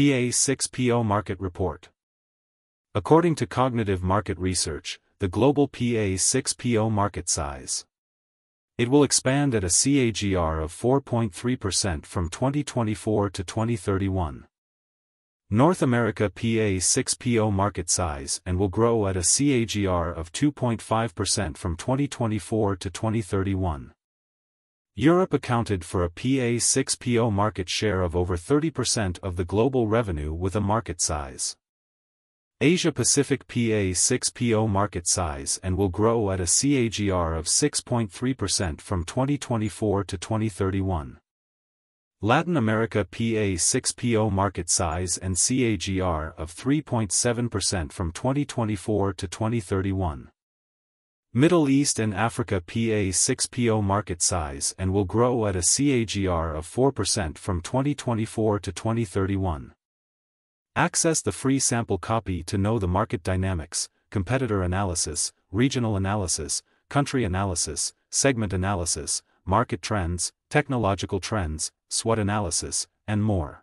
PA6PO Market Report. According to Cognitive Market Research, the global PA6PO market size. It will expand at a CAGR of 4.3% from 2024 to 2031. North America PA6PO market size and will grow at a CAGR of 2.5% from 2024 to 2031. Europe accounted for a PA6PO market share of over 30% of the global revenue with a market size. Asia-Pacific PA6PO market size and will grow at a CAGR of 6.3% from 2024 to 2031. Latin America PA6PO market size and CAGR of 3.7% from 2024 to 2031. Middle East and Africa PA6PO market size and will grow at a CAGR of 4% from 2024 to 2031. Access the free sample copy to know the market dynamics, competitor analysis, regional analysis, country analysis, segment analysis, market trends, technological trends, SWOT analysis, and more.